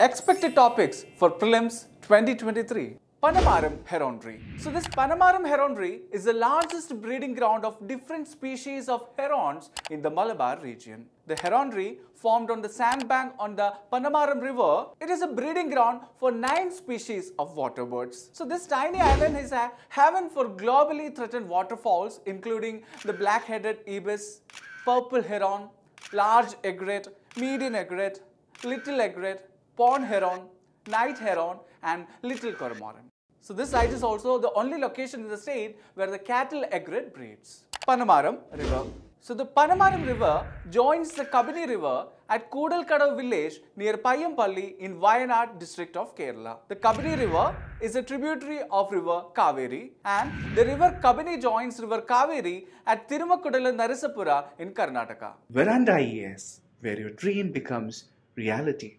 Expected topics for prelims 2023. Panamaram heronry. So this Panamaram heronry is the largest breeding ground of different species of herons in the Malabar region. The heronry formed on the sandbank on the Panamaram river. It is a breeding ground for nine species of waterbirds. So this tiny island is a haven for globally threatened waterfowls including the black-headed ibis, purple heron, large egret, median egret, little egret, pond heron, night heron and little cormorant. So this site is also the only location in the state where the cattle egret breeds. Panamaram River. So the Panamaram River joins the Kabini River at Kudalkadav village near Payampalli in Wayanad district of Kerala. The Kabini River is a tributary of river Kaveri and the river Kabini joins river Kaveri at Tirumakudala Narasipura in Karnataka. Veranda IAS, where your dream becomes reality.